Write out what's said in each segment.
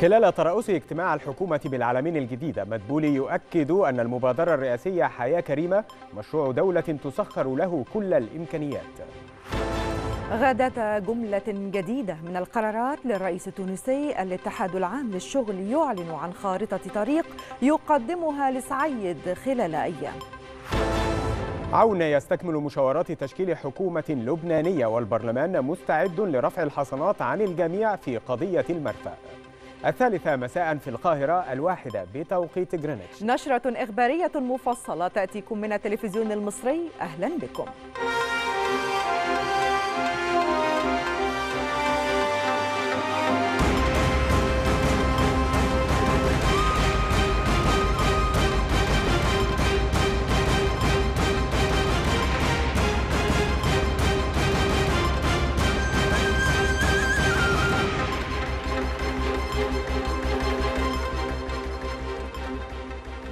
خلال ترأسه اجتماع الحكومة بالعالمين الجديدة مدبولي يؤكد أن المبادرة الرئاسية حياة كريمة مشروع دولة تسخر له كل الإمكانيات. غادة جملة جديدة من القرارات للرئيس التونسي. الاتحاد العام للشغل يعلن عن خارطة طريق يقدمها لسعيد خلال أيام. عون يستكمل مشاورات تشكيل حكومة لبنانية والبرلمان مستعد لرفع الحصانات عن الجميع في قضية المرفأ. الثالثة مساء في القاهرة الواحدة بتوقيت جرينتش نشرة إخبارية مفصلة تأتيكم من التلفزيون المصري. أهلا بكم.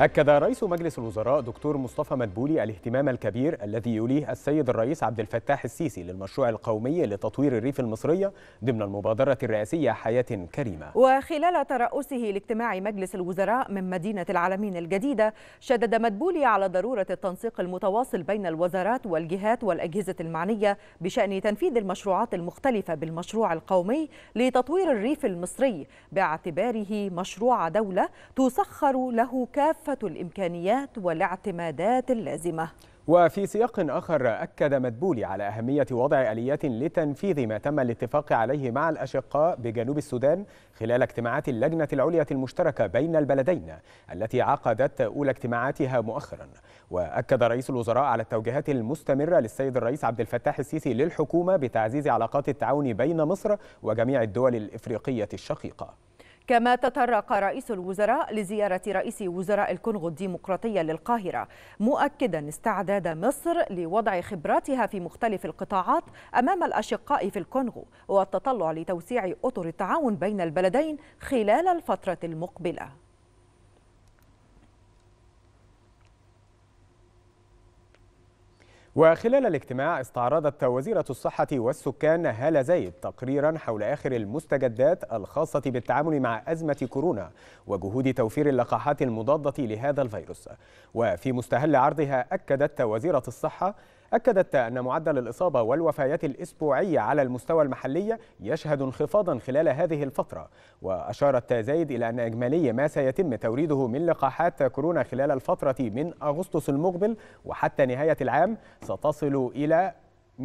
أكد رئيس مجلس الوزراء دكتور مصطفى مدبولي الاهتمام الكبير الذي يوليه السيد الرئيس عبد الفتاح السيسي للمشروع القومي لتطوير الريف المصرية ضمن المبادرة الرئاسية حياة كريمة. وخلال ترأسه لاجتماع مجلس الوزراء من مدينة العالمين الجديدة شدد مدبولي على ضرورة التنسيق المتواصل بين الوزارات والجهات والأجهزة المعنية بشأن تنفيذ المشروعات المختلفة بالمشروع القومي لتطوير الريف المصري باعتباره مشروع دولة تسخر له كافة الإمكانيات والاعتمادات اللازمة. وفي سياق آخر أكد مدبولي على أهمية وضع آليات لتنفيذ ما تم الاتفاق عليه مع الأشقاء بجنوب السودان خلال اجتماعات اللجنة العليا المشتركة بين البلدين التي عقدت أولى اجتماعاتها مؤخرا. وأكد رئيس الوزراء على التوجيهات المستمرة للسيد الرئيس عبد الفتاح السيسي للحكومة بتعزيز علاقات التعاون بين مصر وجميع الدول الإفريقية الشقيقة. كما تطرق رئيس الوزراء لزيارة رئيس وزراء الكونغو الديمقراطية للقاهرة مؤكدا استعداد مصر لوضع خبراتها في مختلف القطاعات أمام الأشقاء في الكونغو والتطلع لتوسيع أطر التعاون بين البلدين خلال الفترة المقبلة. وخلال الاجتماع استعرضت وزيرة الصحة والسكان هالة زايد تقريرا حول آخر المستجدات الخاصة بالتعامل مع أزمة كورونا وجهود توفير اللقاحات المضادة لهذا الفيروس. وفي مستهل عرضها أكدت وزيرة الصحة أكدت أن معدل الإصابة والوفيات الأسبوعية على المستوى المحلي يشهد انخفاضا خلال هذه الفترة وأشارت زايد إلى أن إجمالي ما سيتم توريده من لقاحات كورونا خلال الفترة من أغسطس المقبل وحتى نهاية العام ستصل إلى 148.2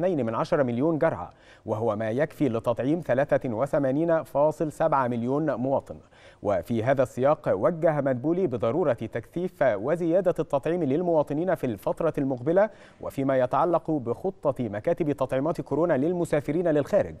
من عشر مليون جرعة وهو ما يكفي لتطعيم 83.7 مليون مواطن. وفي هذا السياق وجه مدبولي بضرورة تكثيف وزيادة التطعيم للمواطنين في الفترة المقبلة وفيما يتعلق بخطة مكاتب تطعيمات كورونا للمسافرين للخارج.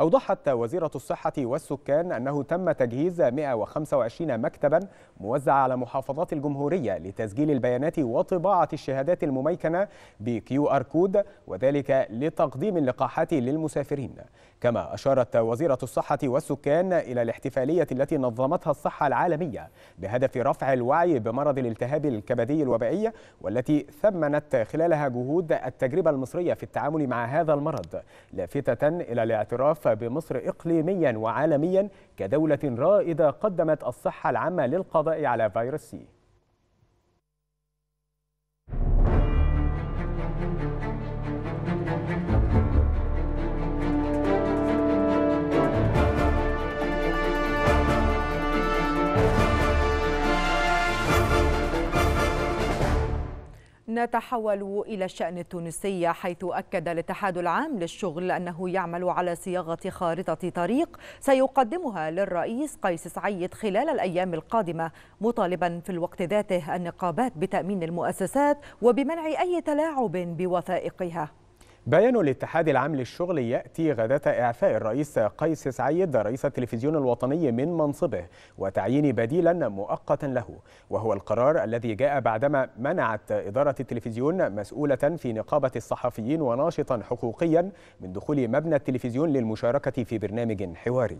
أوضحت وزيرة الصحة والسكان أنه تم تجهيز 125 مكتبا موزعة على محافظات الجمهورية لتسجيل البيانات وطباعة الشهادات المميكنة ب QR code وذلك لتقديم اللقاحات للمسافرين. كما أشارت وزيرة الصحة والسكان إلى الاحتفالية التي نظمتها الصحة العالمية بهدف رفع الوعي بمرض الالتهاب الكبدي الوبائي والتي ثمنت خلالها جهود التجربة المصرية في التعامل مع هذا المرض لافتة إلى الاعتراف بمصر إقليميا وعالميا كدولة رائدة قدمت الصحة العامة للقضاء على فيروس سي. نتحول إلى الشأن التونسي حيث أكد الاتحاد العام للشغل أنه يعمل على صياغة خارطة طريق سيقدمها للرئيس قيس سعيد خلال الأيام القادمة مطالبا في الوقت ذاته النقابات بتأمين المؤسسات وبمنع أي تلاعب بوثائقها. بيان الاتحاد العام للشغل يأتي غداة إعفاء الرئيس قيس سعيد رئيس التلفزيون الوطني من منصبه وتعيين بديلا مؤقتا له. وهو القرار الذي جاء بعدما منعت إدارة التلفزيون مسؤولة في نقابة الصحفيين وناشطا حقوقيا من دخول مبنى التلفزيون للمشاركة في برنامج حواري.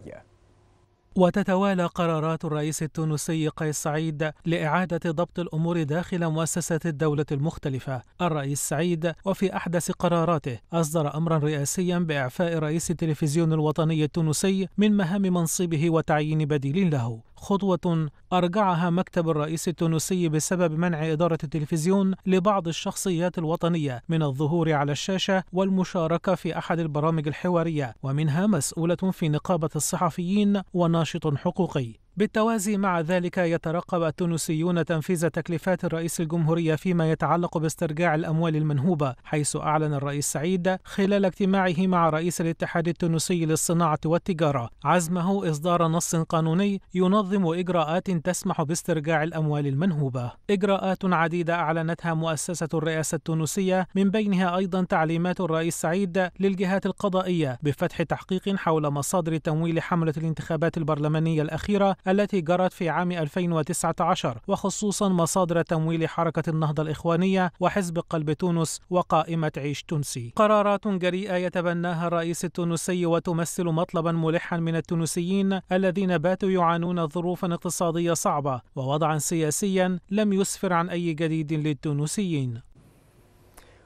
وتتوالى قرارات الرئيس التونسي قيس سعيد لإعادة ضبط الأمور داخل مؤسسات الدولة المختلفة. الرئيس سعيد وفي أحدث قراراته أصدر أمرا رئاسيا بإعفاء رئيس التلفزيون الوطني التونسي من مهام منصبه وتعيين بديل له. خطوة أرجعها مكتب الرئيس التونسي بسبب منع إدارة التلفزيون لبعض الشخصيات الوطنية من الظهور على الشاشة والمشاركة في أحد البرامج الحوارية ومنها مسؤولة في نقابة الصحفيين وناشط حقوقي. بالتوازي مع ذلك يترقب التونسيون تنفيذ تكليفات الرئيس الجمهورية فيما يتعلق باسترجاع الأموال المنهوبة حيث أعلن الرئيس سعيد خلال اجتماعه مع رئيس الاتحاد التونسي للصناعة والتجارة عزمه إصدار نص قانوني ينظم إجراءات تسمح باسترجاع الأموال المنهوبة. إجراءات عديدة أعلنتها مؤسسة الرئاسة التونسية من بينها أيضا تعليمات الرئيس سعيد للجهات القضائية بفتح تحقيق حول مصادر تمويل حملة الانتخابات البرلمانية الأخيرة التي جرت في عام 2019 وخصوصا مصادر تمويل حركة النهضة الإخوانية وحزب قلب تونس وقائمة عيش تونسي. قرارات جريئة يتبناها الرئيس التونسي وتمثل مطلبا ملحا من التونسيين الذين باتوا يعانون ظروفا اقتصادية صعبة ووضعا سياسيا لم يسفر عن أي جديد للتونسيين.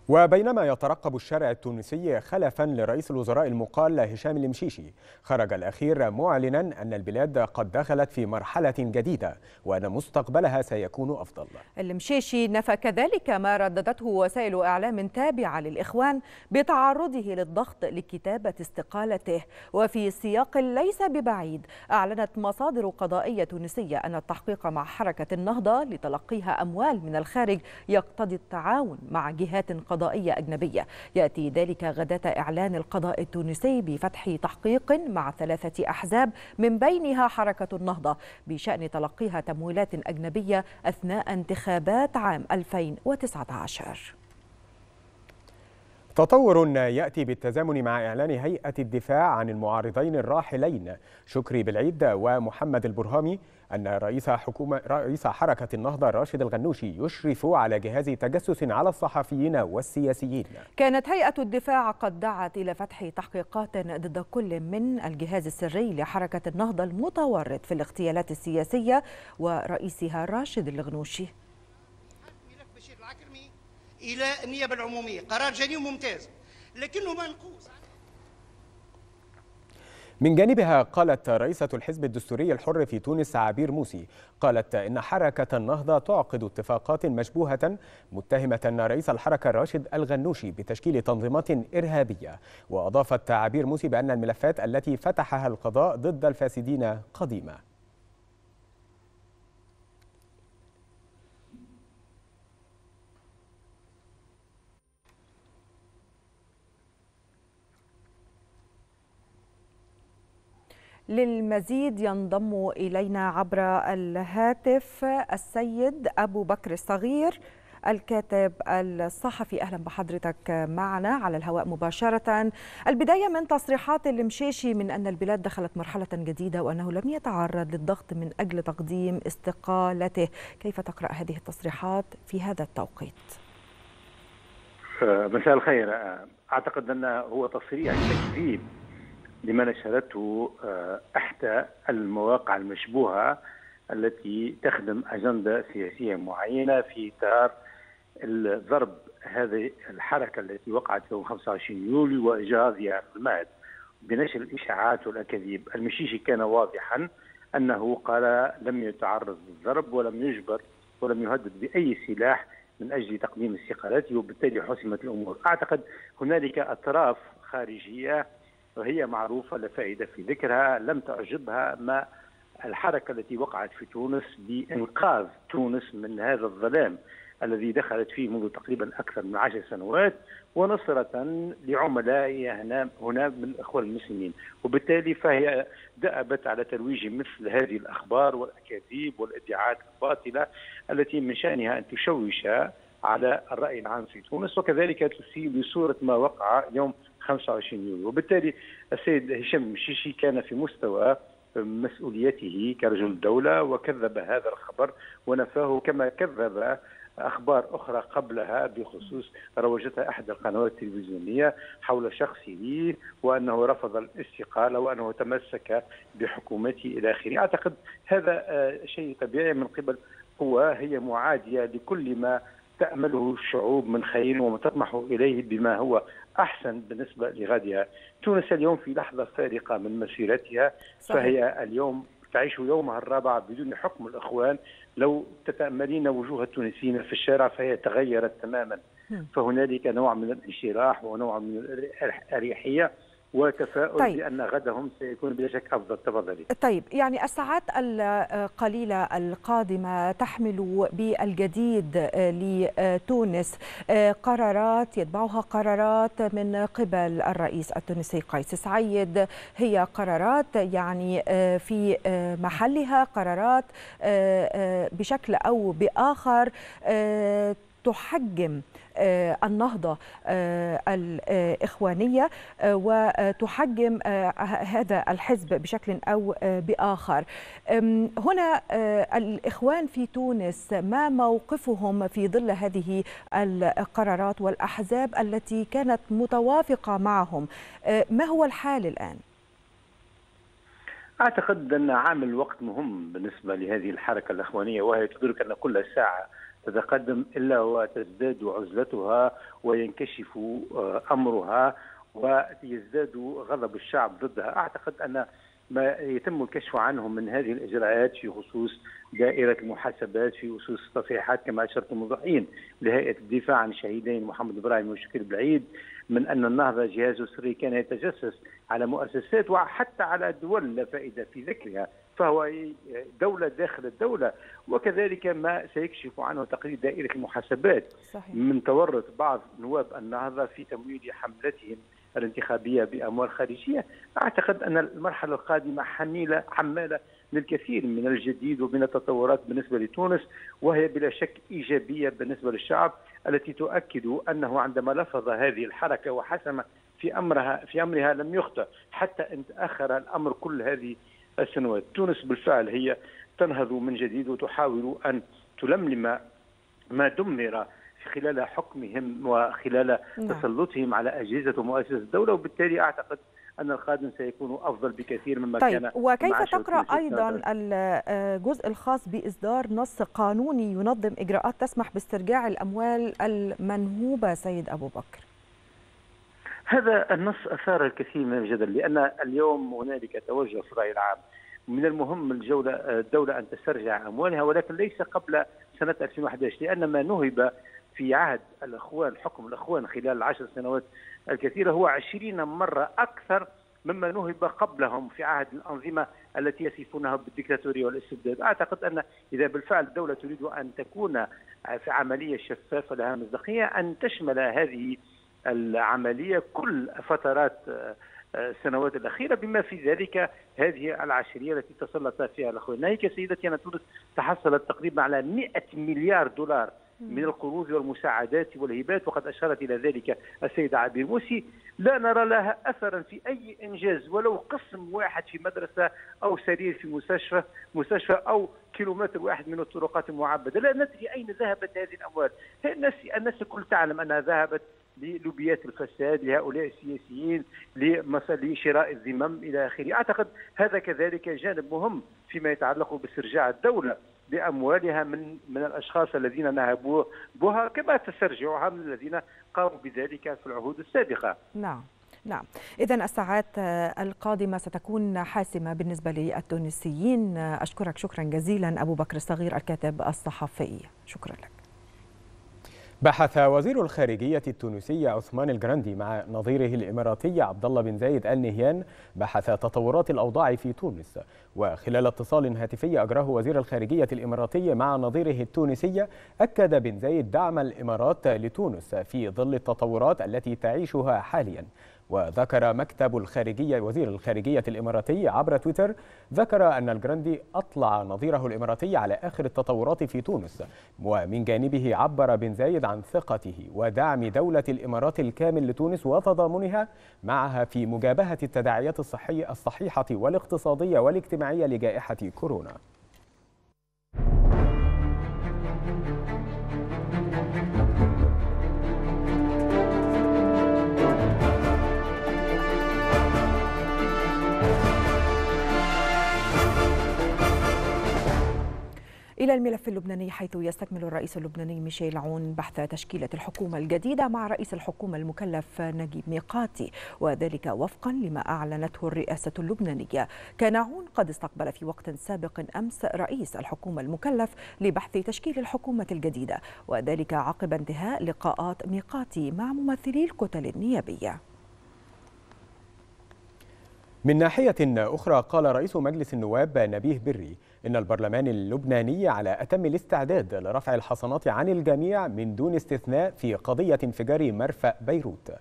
وبينما يترقب الشارع التونسي خلفا لرئيس الوزراء المقال هشام المشيشي خرج الأخير معلنا أن البلاد قد دخلت في مرحلة جديدة وأن مستقبلها سيكون أفضل. المشيشي نفى كذلك ما رددته وسائل إعلام تابعة للإخوان بتعرضه للضغط لكتابة استقالته. وفي سياق ليس ببعيد أعلنت مصادر قضائية تونسية أن التحقيق مع حركة النهضة لتلقيها أموال من الخارج يقتضي التعاون مع جهات قضائية أجنبية. يأتي ذلك غداة إعلان القضاء التونسي بفتح تحقيق مع ثلاثة أحزاب من بينها حركة النهضة. بشأن تلقيها تمويلات أجنبية أثناء انتخابات عام 2019 تطور يأتي بالتزامن مع إعلان هيئة الدفاع عن المعارضين الراحلين شكري بالعيد ومحمد البرهامي أن رئيس حكومه رئيس حركة النهضة راشد الغنوشي يشرف على جهاز تجسس على الصحفيين والسياسيين. كانت هيئة الدفاع قد دعت إلى فتح تحقيقات ضد كل من الجهاز السري لحركة النهضة المتورط في الاغتيالات السياسية ورئيسها راشد الغنوشي. إلى النيابة العمومية. قرار جني وممتاز لكنه منقوص. من جانبها قالت رئيسة الحزب الدستوري الحر في تونس عبير موسي قالت إن حركة النهضة تعقد اتفاقات مشبوهة متهمة رئيس الحركة راشد الغنوشي بتشكيل تنظيمات إرهابية. وأضافت عبير موسي بأن الملفات التي فتحها القضاء ضد الفاسدين قديمة. للمزيد ينضم إلينا عبر الهاتف السيد أبو بكر الصغير الكاتب الصحفي. أهلا بحضرتك معنا على الهواء مباشرة. البداية من تصريحات المشيشي من أن البلاد دخلت مرحلة جديدة وأنه لم يتعرض للضغط من أجل تقديم استقالته. كيف تقرأ هذه التصريحات في هذا التوقيت؟ مساء الخير. أعتقد أنه هو تصريح تكذيب لما نشرته إحدى المواقع المشبوهة التي تخدم أجندة سياسية معينة في إطار الضرب. هذه الحركة التي وقعت يوم 25 يوليو واجهاضها المهد بنشر الإشاعات والأكاذيب، المشيشي كان واضحا أنه قال لم يتعرض للضرب ولم يجبر ولم يهدد بأي سلاح من أجل تقديم استقالته وبالتالي حسمت الأمور، أعتقد هنالك أطراف خارجية وهي معروفة لا فائدة في ذكرها لم تعجبها ما الحركة التي وقعت في تونس بإنقاذ تونس من هذا الظلام الذي دخلت فيه منذ تقريبا أكثر من عشر سنوات ونصرة لعملائها هنا, هنا من الإخوان المسلمين. وبالتالي فهي دأبت على ترويج مثل هذه الأخبار والأكاذيب والإدعاءات الباطلة التي من شأنها أن تشوش على الرأي العام في تونس وكذلك تسيء بصورة ما وقع يوم 25 يوليو وبالتالي السيد هشام المشيشي كان في مستوى مسؤوليته كرجل دولة وكذب هذا الخبر ونفاه كما كذب أخبار أخرى قبلها بخصوص روجتها احدى القنوات التلفزيونية حول شخصه وأنه رفض الاستقالة وأنه تمسك بحكومته إلى آخره، أعتقد هذا شيء طبيعي من قبل قوى هي معادية لكل ما تأمله الشعوب من خير وما تطمح إليه بما هو أحسن بالنسبة لغدها تونس اليوم في لحظة فارقة من مسيرتها صحيح. فهي اليوم تعيش يومها الرابع بدون حكم الإخوان. لو تتأملين وجوه التونسيين في الشارع فهي تغيرت تماما. فهنالك نوع من الانشراح ونوع من الأريحية. وتفاؤل طيب. بأن غدهم سيكون بلا شك أفضل تفضلي. طيب يعني الساعات القليلة القادمة تحمل بالجديد لتونس قرارات يتبعها قرارات من قبل الرئيس التونسي قيس سعيد هي قرارات يعني في محلها قرارات بشكل أو بآخر تحجم النهضة الإخوانية وتحجم هذا الحزب بشكل أو بآخر هنا الإخوان في تونس ما موقفهم في ظل هذه القرارات والأحزاب التي كانت متوافقة معهم ما هو الحال الآن؟ أعتقد أن عامل الوقت مهم بالنسبة لهذه الحركة الإخوانية وهي تدرك أن كل ساعة تتقدم إلا وتزداد عزلتها وينكشف أمرها ويزداد غضب الشعب ضدها. أعتقد أن ما يتم الكشف عنه من هذه الإجراءات في خصوص دائرة المحاسبات في خصوص التصريحات كما أشرت موضحين لهيئة الدفاع عن الشهيدين محمد إبراهيم وشكيل بعيد من أن النهضة جهازه السري كان يتجسس على مؤسسات وحتى على دول لا فائدة في ذكرها. فهو دولة داخل الدولة وكذلك ما سيكشف عنه تقرير دائرة المحاسبات صحيح. من تورط بعض نواب النهضة في تمويل حملتهم الانتخابية بأموال خارجية أعتقد أن المرحلة القادمة حميلة حمالة للكثير من الجديد ومن التطورات بالنسبة لتونس وهي بلا شك إيجابية بالنسبة للشعب التي تؤكد أنه عندما لفظ هذه الحركة وحسم في أمرها في أمرها لم يخطئ حتى أن تأخر الأمر كل هذه السنوات. تونس بالفعل هي تنهض من جديد وتحاول أن تلملم ما دمر خلال حكمهم وخلال نعم. تسلطهم على أجهزة ومؤسسة الدولة وبالتالي أعتقد أن القادم سيكون أفضل بكثير مما طيب كان وكيف تقرأ أيضا الجزء الخاص بإصدار نص قانوني ينظم إجراءات تسمح باسترجاع الأموال المنهوبة؟ سيد أبو بكر. هذا النص أثار الكثير من الجدل لأن اليوم هنالك توجه في الراي العام. من المهم الجولة الدولة أن تسترجع أموالها ولكن ليس قبل سنة 2011 لأن ما نهب في عهد الأخوان حكم الأخوان خلال العشر سنوات الكثيرة هو عشرين مرة أكثر مما نهب قبلهم في عهد الأنظمة التي يصفونها بالديكتاتورية والاستبداد. أعتقد أن إذا بالفعل الدولة تريد أن تكون في عملية شفافة لها مصداقية أن تشمل هذه العملية كل فترات السنوات الأخيرة بما في ذلك هذه العشرية التي تسلط فيها الأخوان. ناهيك سيدتي ان تونس تحصلت تقريبا على 100 مليار دولار من القروض والمساعدات والهبات وقد اشارت إلى ذلك السيدة عبير موسي لا نرى لها اثرا في أي إنجاز ولو قسم واحد في مدرسة أو سرير في مستشفى مستشفى أو كيلومتر واحد من الطرقات المعبدة. لا ندري أين ذهبت هذه الأموال. الناس الناس الكل تعلم أنها ذهبت للوبيات الفساد لهؤلاء السياسيين لشراء الذمم إلى آخره، أعتقد هذا كذلك جانب مهم فيما يتعلق باسترجاع الدولة باموالها من من الأشخاص الذين نهبوا بها كما تسترجعها من الذين قاموا بذلك في العهود السابقة. نعم. نعم إذا الساعات القادمة ستكون حاسمة بالنسبة للتونسيين أشكرك شكرا جزيلا أبو بكر الصغير الكاتب الصحفي شكرا لك بحث وزير الخارجية التونسي عثمان الجراندي مع نظيره الإماراتي عبد الله بن زايد آل نهيان بحث تطورات الأوضاع في تونس. وخلال اتصال هاتفي أجراه وزير الخارجية الإماراتي مع نظيره التونسي أكد بن زايد دعم الإمارات لتونس في ظل التطورات التي تعيشها حاليا. وذكر مكتب الخارجية وزير الخارجية الإماراتي عبر تويتر ذكر أن الجراندي أطلع نظيره الإماراتي على آخر التطورات في تونس ومن جانبه عبر بن زايد عن ثقته ودعم دولة الإمارات الكامل لتونس وتضامنها معها في مجابهة التداعيات الصحية الصحيحة والاقتصادية والاجتماعية لجائحة كورونا. إلى الملف اللبناني حيث يستكمل الرئيس اللبناني ميشيل عون بحث تشكيلة الحكومة الجديدة مع رئيس الحكومة المكلف نجيب ميقاتي وذلك وفقا لما أعلنته الرئاسة اللبنانية. كان عون قد استقبل في وقت سابق أمس رئيس الحكومة المكلف لبحث تشكيل الحكومة الجديدة وذلك عقب انتهاء لقاءات ميقاتي مع ممثلي الكتل النيابية. من ناحية أخرى قال رئيس مجلس النواب نبيه بري إن البرلمان اللبناني على أتم الاستعداد لرفع الحصانات عن الجميع من دون استثناء في قضية انفجار مرفأ بيروت.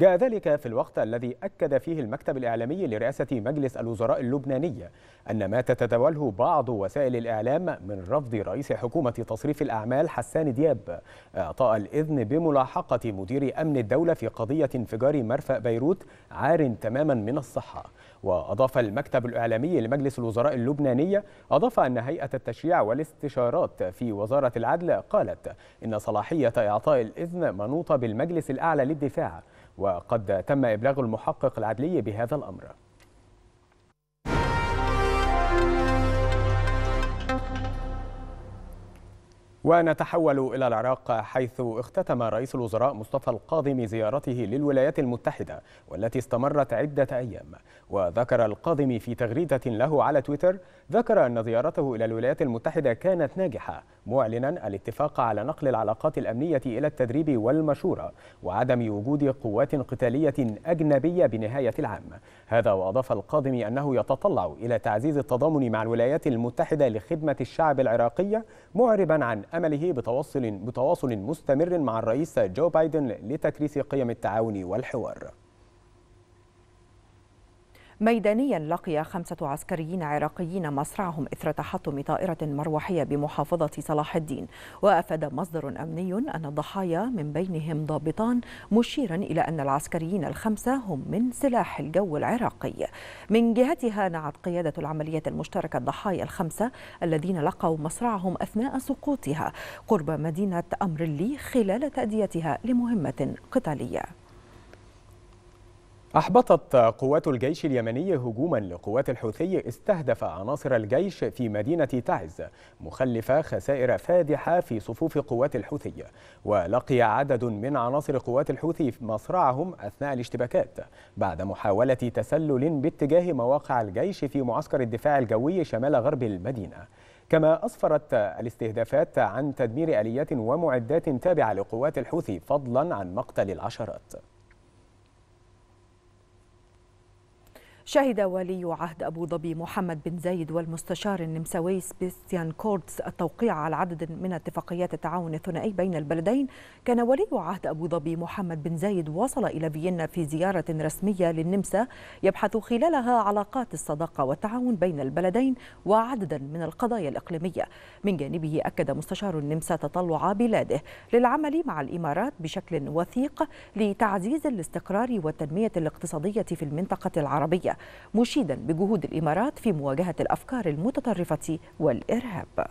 جاء ذلك في الوقت الذي أكد فيه المكتب الإعلامي لرئاسة مجلس الوزراء اللبناني أن ما تتداوله بعض وسائل الإعلام من رفض رئيس حكومة تصريف الأعمال حسان دياب إعطاء الإذن بملاحقة مدير أمن الدولة في قضية انفجار مرفأ بيروت عار تماما من الصحة. وأضاف المكتب الإعلامي لمجلس الوزراء اللبناني أضاف أن هيئة التشريع والاستشارات في وزارة العدل قالت إن صلاحية إعطاء الإذن منوطة بالمجلس الأعلى للدفاع وقد تم إبلاغ المحقق العدلي بهذا الأمر. ونتحول إلى العراق حيث اختتم رئيس الوزراء مصطفى القاضم زيارته للولايات المتحدة والتي استمرت عدة أيام. وذكر القاضم في تغريدة له على تويتر ذكر أن زيارته إلى الولايات المتحدة كانت ناجحة معلنا الاتفاق على نقل العلاقات الأمنية إلى التدريب والمشورة وعدم وجود قوات قتالية أجنبية بنهاية العام. هذا وأضاف القاضم أنه يتطلع إلى تعزيز التضامن مع الولايات المتحدة لخدمة الشعب العراقي معربا عن أمله بتواصل مستمر مع الرئيس جو بايدن لتكريس قيم التعاون والحوار. ميدانيا لقي خمسة عسكريين عراقيين مصرعهم إثر تحطم طائرة مروحية بمحافظة صلاح الدين. وأفاد مصدر أمني أن الضحايا من بينهم ضابطان مشيرا إلى أن العسكريين الخمسة هم من سلاح الجو العراقي. من جهتها نعت قيادة العملية المشتركة الضحايا الخمسة الذين لقوا مصرعهم أثناء سقوطها قرب مدينة أمر اللي خلال تأديتها لمهمة قتالية. أحبطت قوات الجيش اليمني هجوما لقوات الحوثي استهدف عناصر الجيش في مدينة تعز مخلفة خسائر فادحة في صفوف قوات الحوثي ولقي عدد من عناصر قوات الحوثي مصرعهم أثناء الاشتباكات بعد محاولة تسلل باتجاه مواقع الجيش في معسكر الدفاع الجوي شمال غرب المدينة. كما أسفرت الاستهدافات عن تدمير آليات ومعدات تابعة لقوات الحوثي فضلا عن مقتل العشرات. شهد ولي عهد أبو ظبي محمد بن زايد والمستشار النمساوي سبيستيان كورتس التوقيع على عدد من اتفاقيات التعاون الثنائي بين البلدين. كان ولي عهد أبو ظبي محمد بن زايد وصل إلى فيينا في زيارة رسمية للنمسا يبحث خلالها علاقات الصداقة والتعاون بين البلدين وعددا من القضايا الإقليمية. من جانبه أكد مستشار النمسا تطلع بلاده للعمل مع الإمارات بشكل وثيق لتعزيز الاستقرار والتنمية الاقتصادية في المنطقة العربية. مشيدا بجهود الإمارات في مواجهة الأفكار المتطرفة والإرهاب.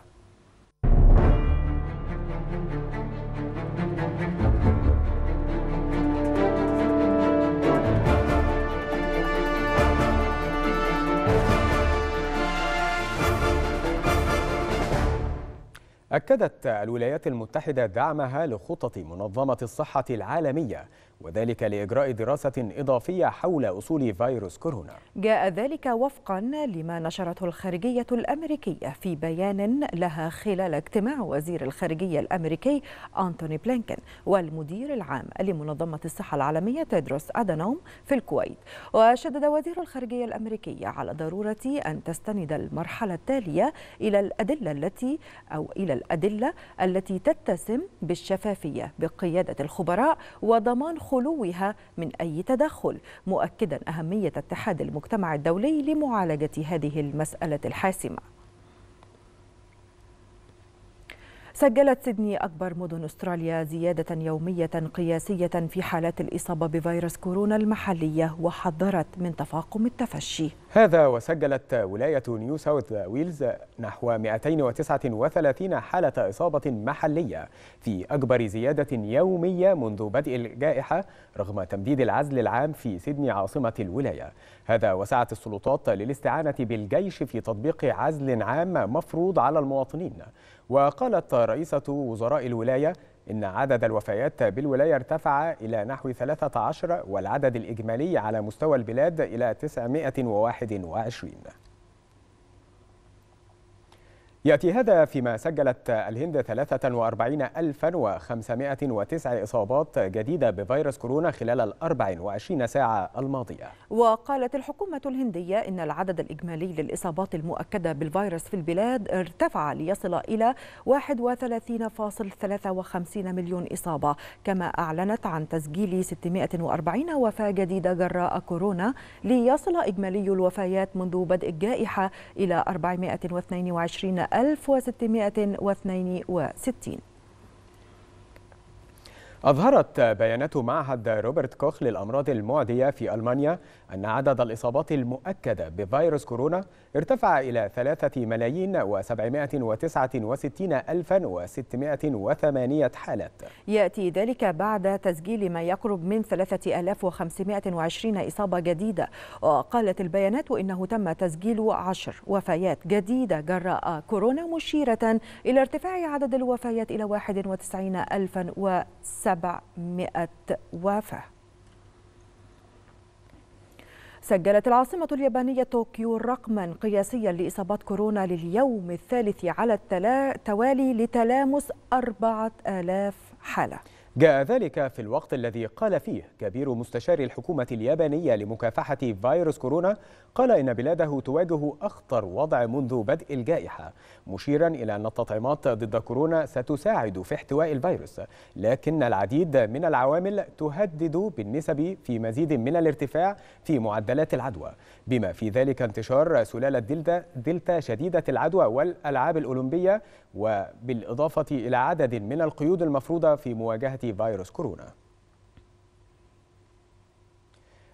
أكدت الولايات المتحدة دعمها لخطط منظمة الصحة العالمية وذلك لإجراء دراسة إضافية حول أصول فيروس كورونا. جاء ذلك وفقا لما نشرته الخارجية الأمريكية في بيان لها خلال اجتماع وزير الخارجية الأمريكي أنتوني بلينكن والمدير العام لمنظمة الصحة العالمية تيدروس أدانوم في الكويت. وشدد وزير الخارجية الأمريكية على ضرورة أن تستند المرحلة التالية إلى الأدلة التي أو إلى الأدلة التي تتسم بالشفافية بقيادة الخبراء وضمان خلوها من أي تدخل مؤكدا أهمية اتحاد المجتمع الدولي لمعالجة هذه المسألة الحاسمة. سجلت سيدني أكبر مدن أستراليا زيادة يومية قياسية في حالات الإصابة بفيروس كورونا المحلية وحذرت من تفاقم التفشي. هذا وسجلت ولاية نيو ساوث ويلز نحو 239 حالة إصابة محلية في أكبر زيادة يومية منذ بدء الجائحة رغم تمديد العزل العام في سيدني عاصمة الولاية. هذا وسعت السلطات للاستعانة بالجيش في تطبيق عزل عام مفروض على المواطنين. وقالت رئيسة وزراء الولاية إن عدد الوفيات بالولاية ارتفع إلى نحو 13 والعدد الإجمالي على مستوى البلاد إلى 921 يأتي هذا فيما سجلت الهند 43509 إصابات جديدة بفيروس كورونا خلال ال 24 ساعة الماضية. وقالت الحكومة الهندية إن العدد الإجمالي للإصابات المؤكدة بالفيروس في البلاد ارتفع ليصل إلى 31.53 مليون إصابة كما أعلنت عن تسجيل 640 وفاة جديدة جراء كورونا ليصل إجمالي الوفيات منذ بدء الجائحة إلى 422 1662 أظهرت بيانات معهد روبرت كوخ للأمراض المعدية في ألمانيا أن عدد الإصابات المؤكدة بفيروس كورونا ارتفع إلى 3 ملايين و769 ألفا و608 حالات. يأتي ذلك بعد تسجيل ما يقرب من 3520 إصابة جديدة. وقالت البيانات إنه تم تسجيل عشر وفيات جديدة جراء كورونا مشيرة إلى ارتفاع عدد الوفيات إلى 91700 وفاة. سجلت العاصمة اليابانية طوكيو رقما قياسيا لإصابات كورونا لليوم الثالث على التوالي لتلامس أربعة آلاف حالة. جاء ذلك في الوقت الذي قال فيه كبير مستشار الحكومة اليابانية لمكافحة فيروس كورونا قال إن بلاده تواجه أخطر وضع منذ بدء الجائحة. مشيرا إلى أن التطعيمات ضد كورونا ستساعد في احتواء الفيروس لكن العديد من العوامل تهدد بالنسب في مزيد من الارتفاع في معدلات العدوى. بما في ذلك انتشار سلالة دلتا, دلتا شديدة العدوى والألعاب الأولمبية وبالإضافة إلى عدد من القيود المفروضة في مواجهة فيروس كورونا.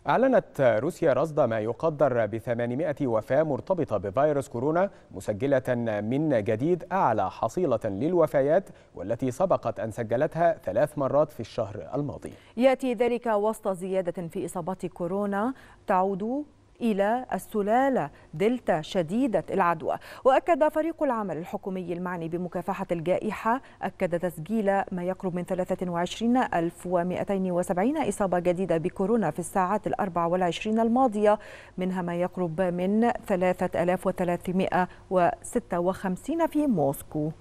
أعلنت روسيا رصد ما يقدر ب 800 وفاة مرتبطة بفيروس كورونا مسجلة من جديد أعلى حصيلة للوفيات والتي سبقت أن سجلتها ثلاث مرات في الشهر الماضي. يأتي ذلك وسط زيادة في إصابات كورونا تعود إلى السلالة دلتا شديدة العدوى. وأكد فريق العمل الحكومي المعني بمكافحة الجائحة أكد تسجيل ما يقرب من 23270 إصابة جديدة بكورونا في الساعات الأربع والعشرين الماضية منها ما يقرب من 3356 في موسكو.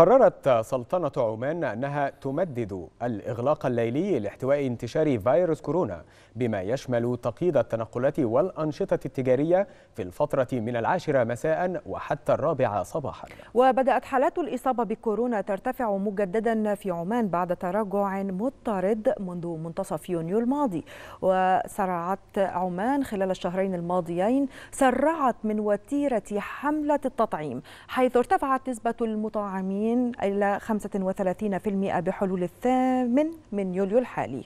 قررت سلطنة عمان أنها تمدد الإغلاق الليلي لاحتواء انتشار فيروس كورونا بما يشمل تقييد التنقلات والأنشطة التجارية في الفترة من العاشرة مساء وحتى الرابعة صباحا. وبدأت حالات الإصابة بكورونا ترتفع مجددا في عمان بعد تراجع مضطرد منذ منتصف يونيو الماضي. وسرعت عمان خلال الشهرين الماضيين سرعت من وتيرة حملة التطعيم حيث ارتفعت نسبة المطعمين إلى 35% بحلول الثامن من يوليو الحالي.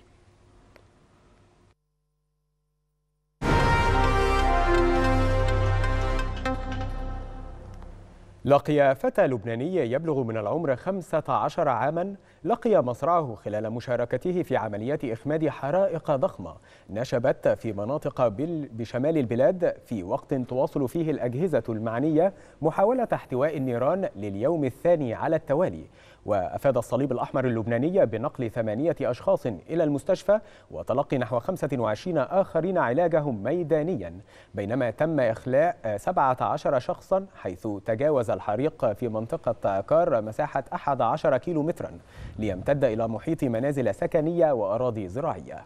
لقي فتى لبناني يبلغ من العمر 15 عاما لقي مصرعه خلال مشاركته في عمليات إخماد حرائق ضخمة نشبت في مناطق بشمال البلاد في وقت تواصل فيه الأجهزة المعنية محاولة احتواء النيران لليوم الثاني على التوالي. وأفاد الصليب الأحمر اللبناني بنقل ثمانية أشخاص إلى المستشفى وتلقي نحو 25 آخرين علاجهم ميدانيا بينما تم إخلاء 17 شخصا حيث تجاوز الحريق في منطقة كار مساحة 11 كيلو مترا ليمتد إلى محيط منازل سكنية وأراضي زراعية.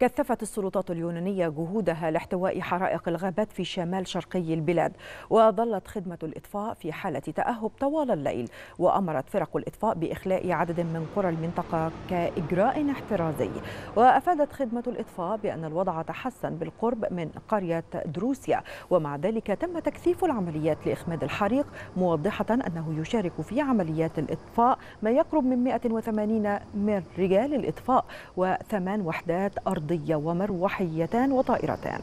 كثفت السلطات اليونانية جهودها لاحتواء حرائق الغابات في شمال شرقي البلاد وظلت خدمة الإطفاء في حالة تأهب طوال الليل وأمرت فرق الإطفاء بإخلاء عدد من قرى المنطقة كإجراء احترازي. وأفادت خدمة الإطفاء بأن الوضع تحسن بالقرب من قرية دروسيا ومع ذلك تم تكثيف العمليات لإخماد الحريق موضحة أنه يشارك في عمليات الإطفاء ما يقرب من 180 من رجال الإطفاء وثمان وحدات أرضية ومروحيتان وطائرتان.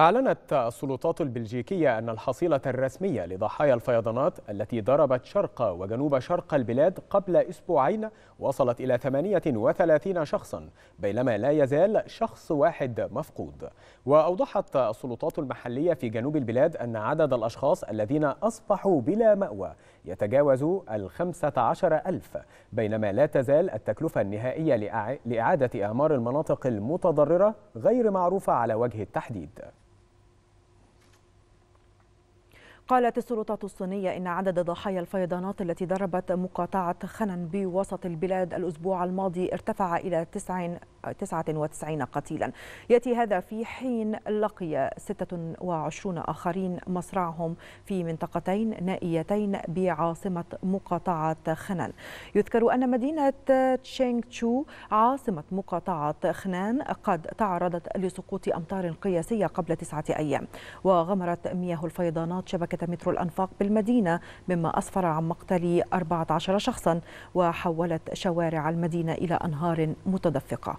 أعلنت السلطات البلجيكية أن الحصيلة الرسمية لضحايا الفيضانات التي ضربت شرق وجنوب شرق البلاد قبل أسبوعين وصلت إلى 38 شخصا بينما لا يزال شخص واحد مفقود. وأوضحت السلطات المحلية في جنوب البلاد أن عدد الأشخاص الذين أصبحوا بلا مأوى يتجاوز الخمسة عشر ألف بينما لا تزال التكلفة النهائية لإعادة إعمار المناطق المتضررة غير معروفة على وجه التحديد. قالت السلطات الصينية إن عدد ضحايا الفيضانات التي ضربت مقاطعة خنن بوسط البلاد الأسبوع الماضي ارتفع إلى 99 قتيلا. يأتي هذا في حين لقي 26 آخرين مصرعهم في منطقتين نائيتين بعاصمة مقاطعة خنن. يذكر أن مدينة تشينغ تشو عاصمة مقاطعة خنان قد تعرضت لسقوط أمطار قياسية قبل تسعة أيام وغمرت مياه الفيضانات شبكة مترو الأنفاق بالمدينة مما أسفر عن مقتل 14 شخصا وحولت شوارع المدينة إلى أنهار متدفقة.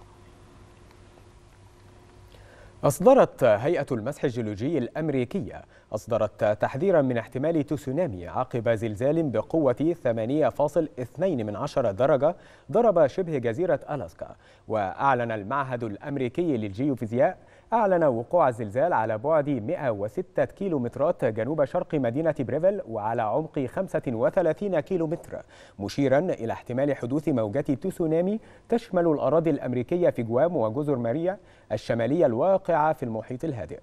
أصدرت هيئة المسح الجيولوجي الأمريكية أصدرت تحذيرا من احتمال تسونامي عقب زلزال بقوة 8.2 من عشرة درجة ضرب شبه جزيرة ألاسكا. وأعلن المعهد الأمريكي للجيوفيزياء أعلن وقوع الزلزال على بعد 106 كيلومترات جنوب شرق مدينة بيريفيل وعلى عمق 35 كيلومتر مشيرا إلى احتمال حدوث موجات تسونامي تشمل الأراضي الأمريكية في جوام وجزر ماريا الشمالية الواقعة في المحيط الهادئ.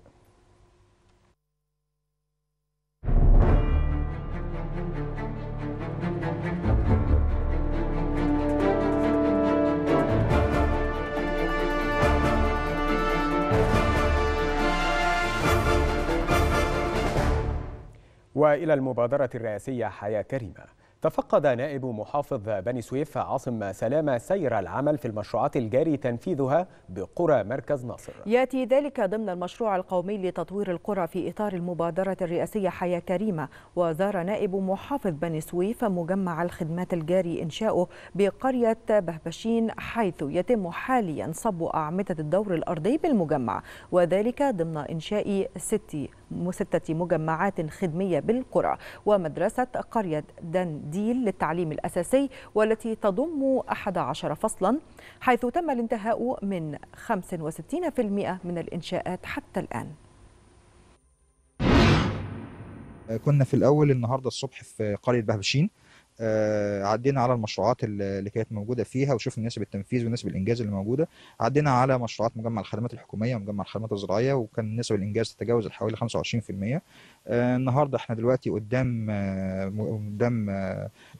وإلى المبادرة الرئاسية حياة كريمة. تفقد نائب محافظ بني سويف عاصم سلامة سير العمل في المشروعات الجاري تنفيذها بقرى مركز ناصر يأتي ذلك ضمن المشروع القومي لتطوير القرى في إطار المبادرة الرئاسية حياة كريمة. وزار نائب محافظ بني سويف مجمع الخدمات الجاري إنشاؤه بقرية بهبشين حيث يتم حاليا صب أعمدة الدور الأرضي بالمجمع وذلك ضمن إنشاء ست ستة مجمعات خدمية بالقرى ومدرسة قرية دنديل للتعليم الأساسي والتي تضم 11 فصلا حيث تم الانتهاء من 65% من الإنشاءات حتى الآن. كنا في الأول النهاردة الصبح في قرية بهبشين. عدينا على المشروعات اللي كانت موجودة فيها وشفنا نسب التنفيذ ونسب الانجاز اللي موجودة. عدينا على مشروعات مجمع الخدمات الحكومية ومجمع الخدمات الزراعية وكان نسب الإنجاز تتجاوز حوالي 25% آه، النهارده إحنا دلوقتي قدام آه، قدام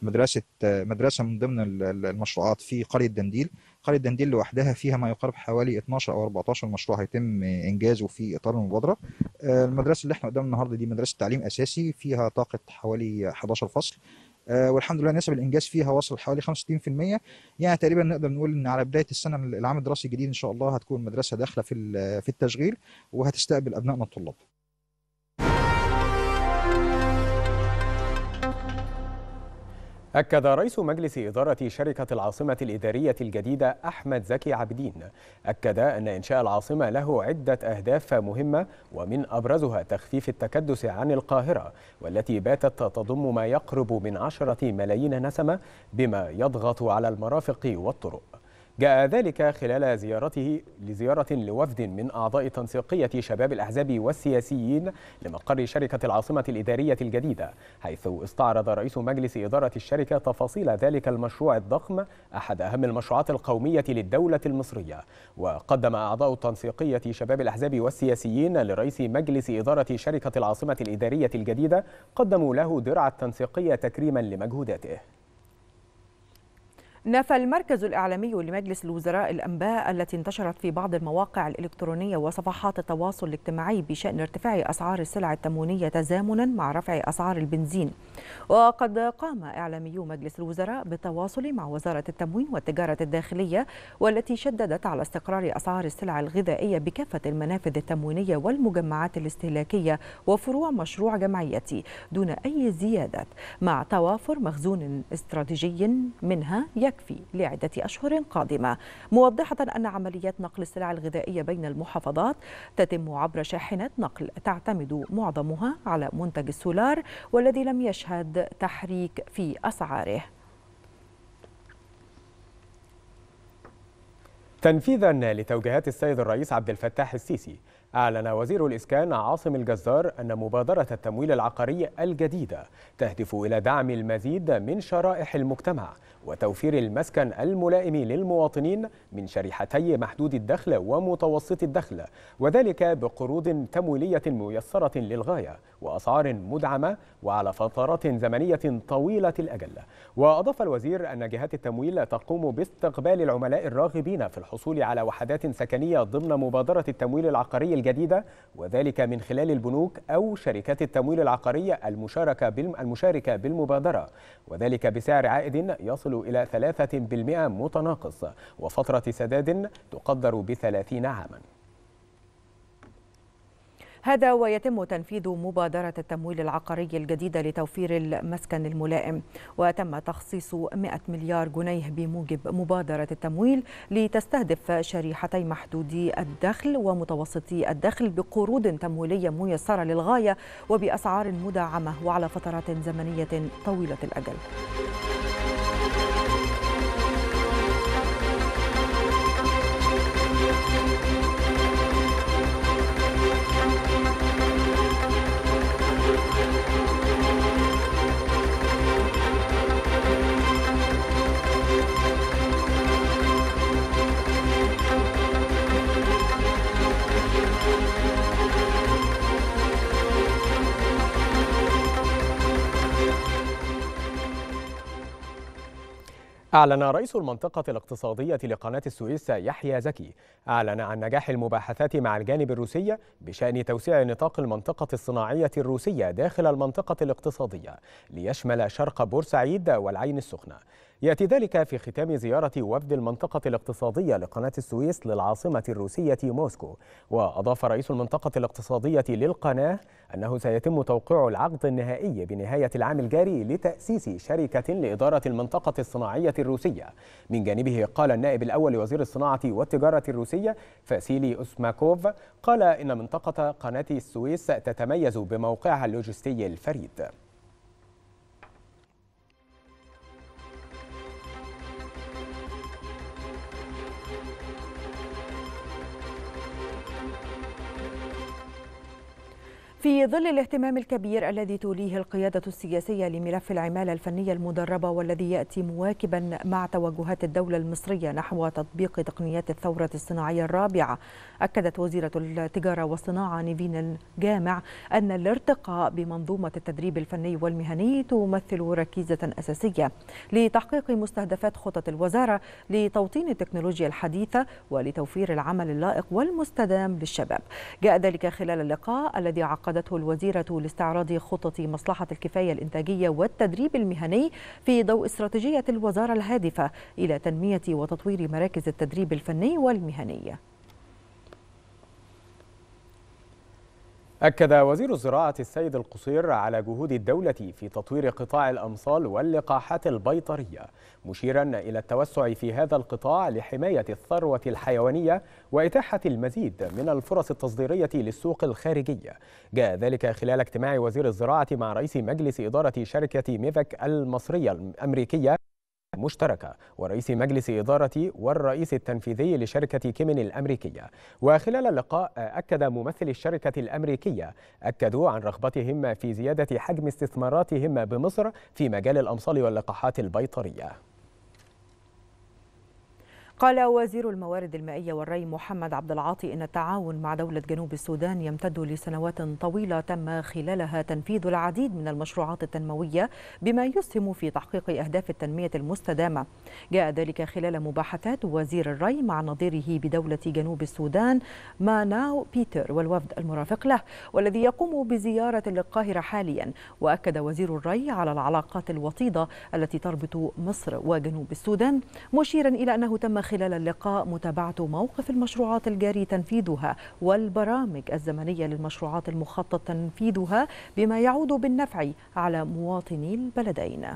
مدرسة مدرسة من ضمن المشروعات في قرية دنديل. قرية دنديل لوحدها فيها ما يقارب حوالي 12 أو 14 مشروع هيتم انجازه في إطار المبادرة. المدرسة اللي إحنا قدام النهارده دي مدرسة تعليم أساسي فيها طاقة حوالي 11 فصل. آه، والحمد لله نسب الإنجاز فيها وصل حوالي 65% يعني تقريبا نقدر نقول إن على بداية السنة العام الدراسي الجديد إن شاء الله هتكون المدرسة داخلة في في التشغيل وهتستقبل أبنائنا الطلاب. أكد رئيس مجلس إدارة شركة العاصمة الإدارية الجديدة أحمد زكي عابدين. أكد أن إنشاء العاصمة له عدة أهداف مهمة ومن أبرزها تخفيف التكدس عن القاهرة والتي باتت تضم ما يقرب من عشرة ملايين نسمة بما يضغط على المرافق والطرق. جاء ذلك خلال زيارته لزيارة لوفد من أعضاء تنسيقية شباب الأحزاب والسياسيين لمقر شركة العاصمة الإدارية الجديدة حيث استعرض رئيس مجلس إدارة الشركة تفاصيل ذلك المشروع الضخم أحد أهم المشروعات القومية للدولة المصرية. وقدم أعضاء تنسيقية شباب الأحزاب والسياسيين لرئيس مجلس إدارة شركة العاصمة الإدارية الجديدة قدموا له درع التنسيقية تكريما لمجهوداته. نفى المركز الإعلامي لمجلس الوزراء الأنباء التي انتشرت في بعض المواقع الإلكترونية وصفحات التواصل الاجتماعي بشأن ارتفاع أسعار السلع التموينية تزامنا مع رفع أسعار البنزين. وقد قام إعلاميو مجلس الوزراء بالتواصل مع وزارة التموين والتجارة الداخلية والتي شددت على استقرار أسعار السلع الغذائية بكافة المنافذ التموينية والمجمعات الاستهلاكية وفروع مشروع جمعيتي دون أي زيادات مع توافر مخزون استراتيجي منها يكفي لعدة أشهر قادمة. موضحة أن عمليات نقل السلع الغذائية بين المحافظات تتم عبر شاحنات نقل تعتمد معظمها على منتج السولار والذي لم يشهد تحريك في أسعاره. تنفيذا لتوجيهات السيد الرئيس عبد الفتاح السيسي. أعلن وزير الإسكان عاصم الجزار أن مبادرة التمويل العقاري الجديدة تهدف إلى دعم المزيد من شرائح المجتمع وتوفير المسكن الملائم للمواطنين من شريحتي محدود الدخل ومتوسط الدخل وذلك بقروض تمويلية ميسرة للغاية وأسعار مدعمة وعلى فترات زمنية طويلة الأجل. وأضاف الوزير أن جهات التمويل تقوم باستقبال العملاء الراغبين في الحصول على وحدات سكنية ضمن مبادرة التمويل العقاري الجديدة وذلك من خلال البنوك أو شركات التمويل العقاري المشاركة المشاركة بالمبادرة. وذلك بسعر عائد يصل إلى 3% متناقص وفترة سداد تقدر بثلاثين عاماً. هذا ويتم تنفيذ مبادرة التمويل العقاري الجديدة لتوفير المسكن الملائم وتم تخصيص 100 مليار جنيه بموجب مبادرة التمويل لتستهدف شريحتي محدودي الدخل ومتوسطي الدخل بقروض تمويلية ميسرة للغاية وبأسعار مدعمة وعلى فترات زمنية طويلة الأجل. أعلن رئيس المنطقة الاقتصادية لقناة السويس يحيى زكي أعلن عن نجاح المباحثات مع الجانب الروسي بشأن توسيع نطاق المنطقة الصناعية الروسية داخل المنطقة الاقتصادية ليشمل شرق بورسعيد والعين السخنة. يأتي ذلك في ختام زيارة وفد المنطقة الاقتصادية لقناة السويس للعاصمة الروسية موسكو. وأضاف رئيس المنطقة الاقتصادية للقناة أنه سيتم توقيع العقد النهائي بنهاية العام الجاري لتأسيس شركة لإدارة المنطقة الصناعية الروسية. من جانبه قال النائب الأول لوزير الصناعة والتجارة الروسية فاسيلي أسماكوف قال إن منطقة قناة السويس تتميز بموقعها اللوجستي الفريد. في ظل الاهتمام الكبير الذي توليه القيادة السياسية لملف العمالة الفنية المدربة والذي يأتي مواكبا مع توجهات الدولة المصرية نحو تطبيق تقنيات الثورة الصناعية الرابعة أكدت وزيرة التجارة والصناعة نيفين الجامع أن الارتقاء بمنظومة التدريب الفني والمهني تمثل ركيزة أساسية لتحقيق مستهدفات خطط الوزارة لتوطين التكنولوجيا الحديثة ولتوفير العمل اللائق والمستدام للشباب. جاء ذلك خلال اللقاء الذي عقد عقدته الوزيرة لاستعراض خطط مصلحة الكفاية الإنتاجية والتدريب المهني في ضوء استراتيجية الوزارة الهادفة إلى تنمية وتطوير مراكز التدريب الفني والمهني. أكد وزير الزراعة السيد القصير على جهود الدولة في تطوير قطاع الأمصال واللقاحات البيطرية مشيرا إلى التوسع في هذا القطاع لحماية الثروة الحيوانية وإتاحة المزيد من الفرص التصديرية للسوق الخارجية. جاء ذلك خلال اجتماع وزير الزراعة مع رئيس مجلس إدارة شركة ميفك المصرية الأمريكية مشتركة ورئيس مجلس إدارة والرئيس التنفيذي لشركة كيمن الأمريكية. وخلال اللقاء أكد ممثل الشركة الأمريكية أكدوا عن رغبتهم في زيادة حجم استثماراتهم بمصر في مجال الأمصال واللقاحات البيطرية. قال وزير الموارد المائية والري محمد عبد العاطي إن التعاون مع دولة جنوب السودان يمتد لسنوات طويلة تم خلالها تنفيذ العديد من المشروعات التنموية بما يسهم في تحقيق أهداف التنمية المستدامة. جاء ذلك خلال مباحثات وزير الري مع نظيره بدولة جنوب السودان ماناو بيتر والوفد المرافق له والذي يقوم بزيارة للقاهرة حاليا. وأكد وزير الري على العلاقات الوطيدة التي تربط مصر وجنوب السودان مشيرا إلى أنه تم خلال اللقاء متابعة موقف المشروعات الجاري تنفيذها والبرامج الزمنية للمشروعات المخطط تنفيذها بما يعود بالنفع على مواطني البلدين.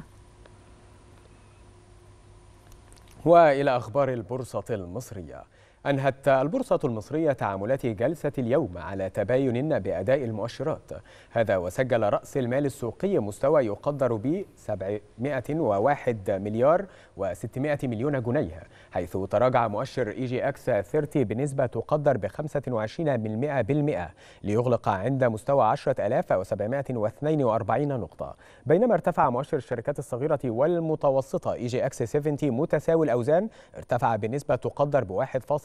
وإلى أخبار البورصة المصرية. أنهت البورصة المصرية تعاملات جلسة اليوم على تباين بأداء المؤشرات. هذا وسجل رأس المال السوقي مستوى يقدر ب 701 مليار و600 مليون جنيه حيث تراجع مؤشر EGX 30 بنسبة تقدر ب 25% ليغلق عند مستوى 10742 نقطة. بينما ارتفع مؤشر الشركات الصغيرة والمتوسطة EGX 70 متساوي الأوزان ارتفع بنسبة تقدر ب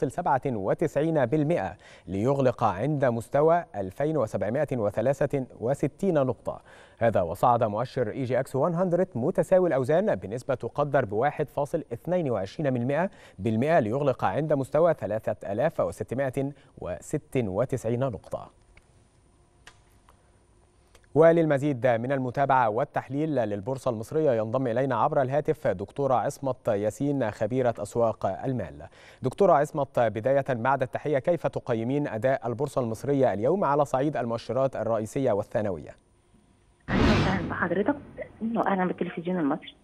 1.97% ليغلق عند مستوى 2763 نقطة. هذا وصعد مؤشر EGX 100 متساوي الأوزان بنسبة تقدر ب 1.22% بالمئة ليغلق عند مستوى 3696 نقطة. وللمزيد من المتابعة والتحليل للبورصة المصرية ينضم إلينا عبر الهاتف دكتورة عصمت ياسين خبيرة أسواق المال. دكتورة عصمت بداية بعد التحية كيف تقيمين أداء البورصة المصرية اليوم على صعيد المؤشرات الرئيسية والثانوية؟ أهلا بحضرتك. وأهلا بالتلفزيون المصري.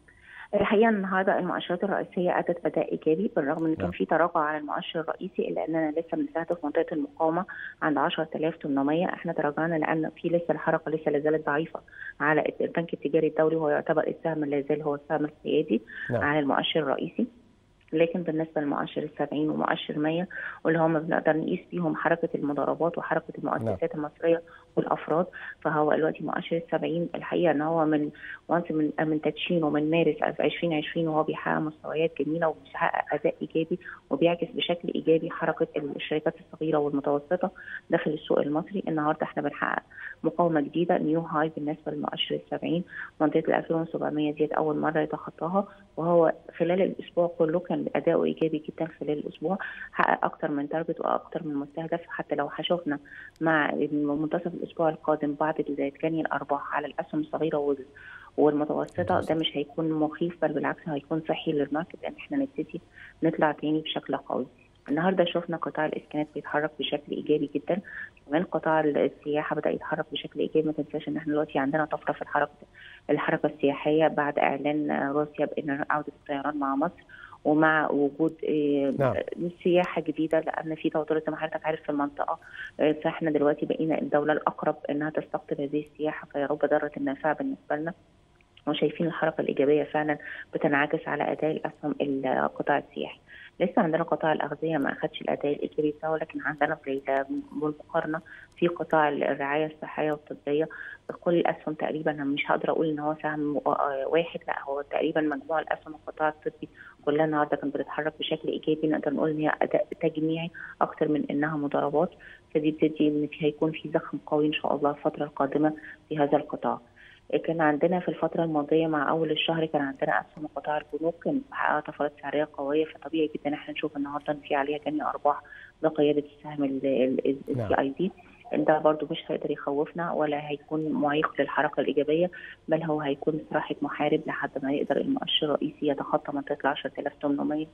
الحقيقة النهارده المؤشرات الرئيسية اتت اداء إيجابي بالرغم ان كان في تراجع على المؤشر الرئيسي إلا أننا لسه بنستهدف منطقة المقاومة عند 10800 إحنا تراجعنا لأن في لسه الحركة لسه لا زالت ضعيفة على البنك التجاري الدولي وهو يعتبر السهم لا زال هو السهم القيادي نعم. على المؤشر الرئيسي. لكن بالنسبة للمؤشر السبعين ومؤشر 100 واللي هم بنقدر نقيس بيهم حركة المضاربات وحركة المؤسسات المصرية والأفراد فهو دلوقتي مؤشر السبعين. الحقيقة إن هو من من من تدشينه من مارس 2020 وهو بيحقق مستويات جميلة وبيحقق أداء إيجابي وبيعكس بشكل إيجابي حركة الشركات الصغيرة والمتوسطة داخل السوق المصري. النهارده إحنا بنحقق مقاومة جديدة new high بالنسبة للمؤشر السبعين. منطقة ال 2700 ديت أول مرة يتخطاها وهو خلال الأسبوع كله كان اداؤه إيجابي جدا خلال الأسبوع حقق أكتر من target وأكتر من مستهدف حتى لو شفنا مع منتصف الأسبوع القادم بعد جني الأرباح على الأسهم الصغيرة والمتوسطة. ده مش هيكون مخيف بل بالعكس هيكون صحي لل market ان إحنا نبتدي نطلع تاني بشكل قوي. النهارده شفنا قطاع الإسكانات بيتحرك بشكل إيجابي جدا كمان قطاع السياحة بدأ يتحرك بشكل إيجابي ما تنساش إن إحنا دلوقتي عندنا طفرة في الحركة الحركة السياحية بعد إعلان روسيا بإن عودة الطيران مع مصر ومع وجود نعم. سياحة جديدة لأن في توترات زي ما حضرتك عارف في المنطقة فإحنا دلوقتي بقينا الدولة الأقرب إنها تستقطب هذه السياحة فيا رب ضاره النافعه بالنسبة لنا وشايفين الحركة الإيجابية فعلا بتنعكس على أداء الأسهم القطاع السياحي. لسه عندنا قطاع الأغذية ما أخذش الاداء الايجابي بتاعه لكن عندنا بالمقارنه في قطاع الرعاية الصحية والطبية. كل الاسهم تقريبا مش هقدر أقول إن هو سهم واحد لا هو تقريبا مجموع الأسهم القطاع الطبي كلها النهارده كانت بتتحرك بشكل إيجابي. نقدر نقول إن هي اداء تجميعي أكتر من إنها مضاربات. فدي بتدي إن هيكون في زخم قوي إن شاء الله الفترة القادمة في هذا القطاع. كان عندنا في الفترة الماضية مع أول الشهر كان عندنا أسهم قطاع البنوك كان محققة طفرات سعرية قوية فطبيعي جدا إحنا نشوف النهارده إن في عليها جني أرباح بقيادة السهم السي اي دي ده برضو مش هيقدر يخوفنا ولا هيكون معيق للحركة الإيجابية بل هو هيكون صراحة محارب لحد ما يقدر المؤشر الرئيسي يتخطى منطقة ال 10800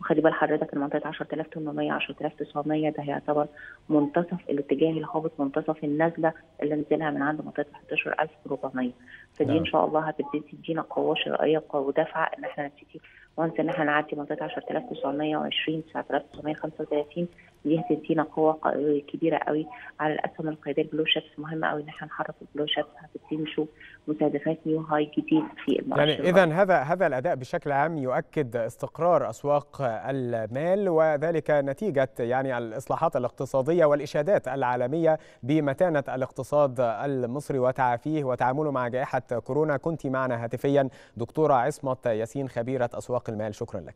وخلي بال حضرتك المنطقة 10800 10900 ده هيعتبر منتصف الاتجاه الهابط منتصف النزلة اللي نزلها من عند منطقة 11400 فدي نعم. إن شاء الله هتبتدي تدينا قوة شرائية ودفعة إن إحنا نبتدي. once إن إحنا نعدي منطقة 10920 9935 دي هتدينا قوة كبيرة قوي على الأسهم القيادية. ال blue chips مهمة قوي إن إحنا نحرك ال blue chips هتبتدي نشوف مستهدفات new high جديد في المؤشر يعني اذا هذا هذا الأداء بشكل عام يؤكد استقرار أسواق المال وذلك نتيجة يعني الإصلاحات الاقتصادية والإشادات العالمية بمتانة الاقتصاد المصري وتعافيه وتعامله مع جائحة كورونا. كنت معنا هاتفيا دكتورة عصمت ياسين خبيرة أسواق المال. شكرا لك.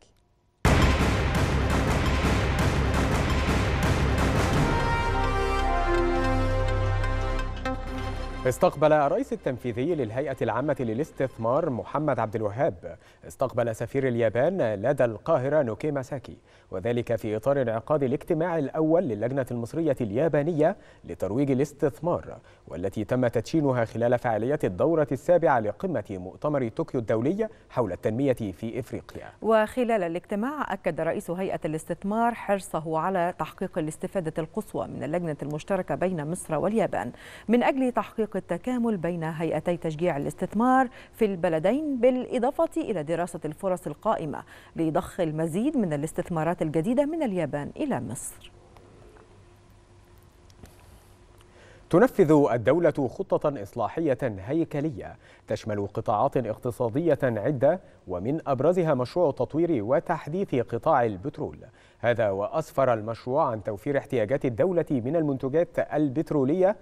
استقبل الرئيس التنفيذي للهيئة العامة للاستثمار محمد عبد الوهاب. استقبل سفير اليابان لدى القاهرة نوكي ماساكي وذلك في إطار انعقاد الاجتماع الأول للجنة المصرية اليابانية لترويج الاستثمار والتي تم تدشينها خلال فعاليات الدورة السابعة لقمة مؤتمر طوكيو الدولي حول التنمية في إفريقيا. وخلال الاجتماع أكد رئيس هيئة الاستثمار حرصه على تحقيق الاستفادة القصوى من اللجنة المشتركة بين مصر واليابان من أجل تحقيق التكامل بين هيئتي تشجيع الاستثمار في البلدين بالإضافة إلى دراسة الفرص القائمة لضخ المزيد من الاستثمارات الجديدة من اليابان إلى مصر. تنفذ الدولة خطة إصلاحية هيكلية تشمل قطاعات اقتصادية عدة ومن أبرزها مشروع تطوير وتحديث قطاع البترول. هذا وأسفر المشروع عن توفير احتياجات الدولة من المنتجات البترولية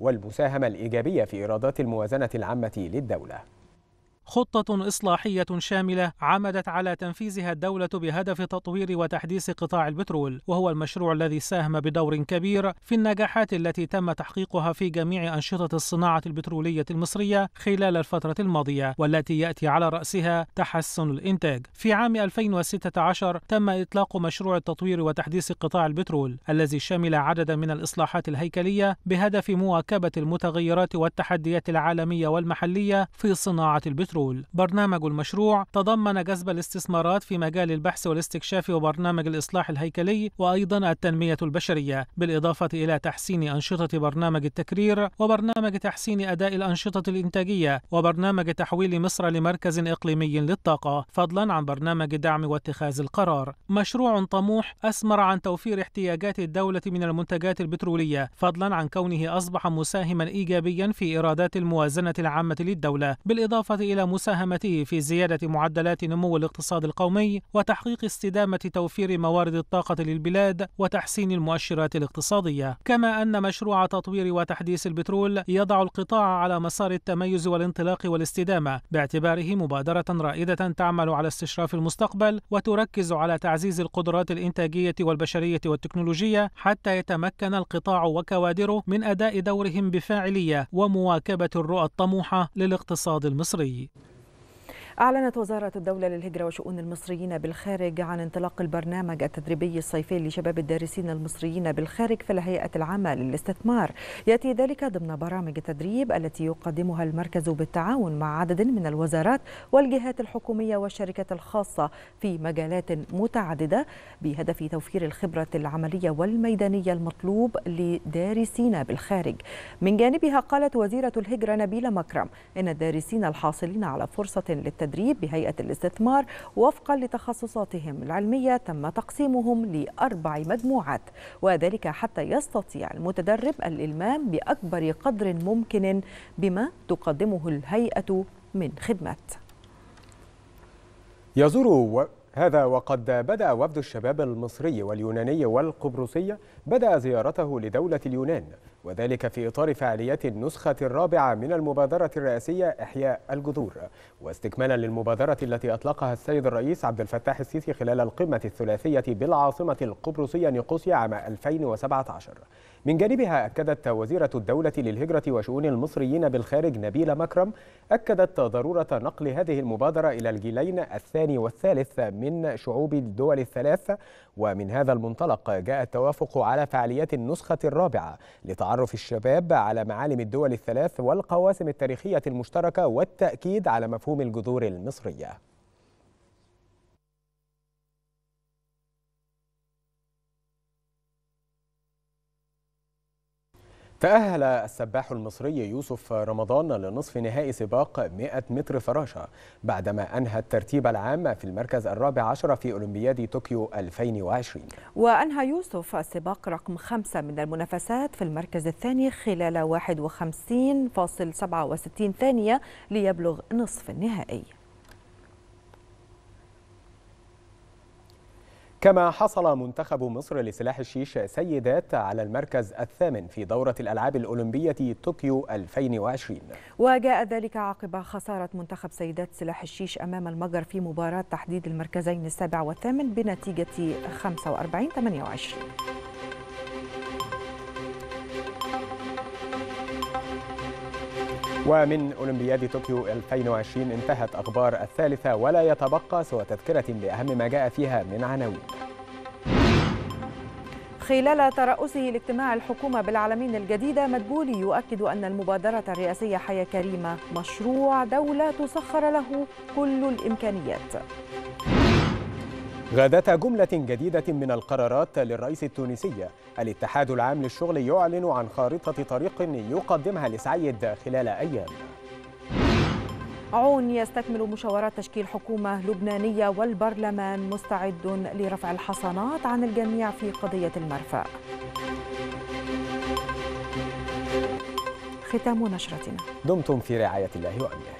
والمساهمة الإيجابية في إيرادات الموازنة العامة للدولة. خطة إصلاحية شاملة عمدت على تنفيذها الدولة بهدف تطوير وتحديث قطاع البترول، وهو المشروع الذي ساهم بدور كبير في النجاحات التي تم تحقيقها في جميع أنشطة الصناعة البترولية المصرية خلال الفترة الماضية، والتي يأتي على رأسها تحسن الإنتاج. في عام 2016 تم إطلاق مشروع التطوير وتحديث قطاع البترول، الذي شمل عددا من الإصلاحات الهيكلية بهدف مواكبة المتغيرات والتحديات العالمية والمحلية في صناعة البترول. برنامج المشروع تضمن جذب الاستثمارات في مجال البحث والاستكشاف وبرنامج الإصلاح الهيكلي وأيضا التنمية البشرية بالإضافة إلى تحسين أنشطة برنامج التكرير وبرنامج تحسين أداء الأنشطة الإنتاجية وبرنامج تحويل مصر لمركز إقليمي للطاقة فضلا عن برنامج الدعم واتخاذ القرار. مشروع طموح أثمر عن توفير احتياجات الدولة من المنتجات البترولية فضلا عن كونه أصبح مساهما إيجابيا في إيرادات الموازنة العامة للدولة بالإضافة إلى مساهمته في زيادة معدلات نمو الاقتصاد القومي وتحقيق استدامة توفير موارد الطاقة للبلاد وتحسين المؤشرات الاقتصادية. كما أن مشروع تطوير وتحديث البترول يضع القطاع على مسار التميز والانطلاق والاستدامة باعتباره مبادرة رائدة تعمل على استشراف المستقبل وتركز على تعزيز القدرات الإنتاجية والبشرية والتكنولوجية حتى يتمكن القطاع وكوادره من أداء دورهم بفاعلية ومواكبة الرؤى الطموحة للاقتصاد المصري. أعلنت وزارة الدولة للهجرة وشؤون المصريين بالخارج عن انطلاق البرنامج التدريبي الصيفي لشباب الدارسين المصريين بالخارج في الهيئة العامة للاستثمار. يأتي ذلك ضمن برامج التدريب التي يقدمها المركز بالتعاون مع عدد من الوزارات والجهات الحكومية والشركات الخاصة في مجالات متعددة بهدف توفير الخبرة العملية والميدانية المطلوب لدارسين بالخارج. من جانبها قالت وزيرة الهجرة نبيلة مكرم إن الدارسين الحاصلين على فرصة للتدريب التدريب بهيئة الاستثمار وفقا لتخصصاتهم العلمية تم تقسيمهم لأربع مجموعات وذلك حتى يستطيع المتدرب الإلمام بأكبر قدر ممكن بما تقدمه الهيئة من خدمات. يزور و... هذا وقد بدأ وفد الشباب المصري واليوناني والقبرصي بدأ زيارته لدولة اليونان. وذلك في إطار فعاليات النسخة الرابعة من المبادرة الرئاسية إحياء الجذور. واستكمالا للمبادرة التي أطلقها السيد الرئيس عبد الفتاح السيسي خلال القمة الثلاثية بالعاصمة القبرصية نيقوسيا عام 2017 من جانبها أكدت وزيرة الدولة للهجرة وشؤون المصريين بالخارج نبيلة مكرم أكدت ضرورة نقل هذه المبادرة إلى الجيلين الثاني والثالث من شعوب الدول الثلاث ومن هذا المنطلق جاء التوافق على فعاليات النسخة الرابعة لتعرف الشباب على معالم الدول الثلاث والقواسم التاريخية المشتركة والتأكيد على مفهوم الجذور المصرية. تأهل السباح المصري يوسف رمضان لنصف نهائي سباق 100 متر فراشة بعدما أنهى الترتيب العام في المركز الرابع عشر في أولمبياد طوكيو 2020 وأنهى يوسف السباق رقم خمسة من المنافسات في المركز الثاني خلال 51.67 ثانية ليبلغ نصف النهائي. كما حصل منتخب مصر لسلاح الشيش سيدات على المركز الثامن في دورة الألعاب الأولمبية طوكيو 2020 وجاء ذلك عقب خسارة منتخب سيدات سلاح الشيش أمام المجر في مباراة تحديد المركزين السابع والثامن بنتيجة 45 ومن أولمبياد طوكيو 2020 انتهت أخبار الثالثة ولا يتبقى سوى تذكرة بأهم ما جاء فيها من عناوين. خلال ترأسه لاجتماع الحكومة بالعالمين الجديدة مدبولي يؤكد أن المبادرة الرئاسية حياة كريمة مشروع دولة تسخر له كل الإمكانيات. غادة جملة جديدة من القرارات للرئيس التونسي. الاتحاد العام للشغل يعلن عن خارطة طريق يقدمها لسعيد خلال أيام. عون يستكمل مشاورات تشكيل حكومة لبنانية والبرلمان مستعد لرفع الحصانات عن الجميع في قضية المرفأ. ختام نشرتنا. دمتم في رعاية الله وأمنه.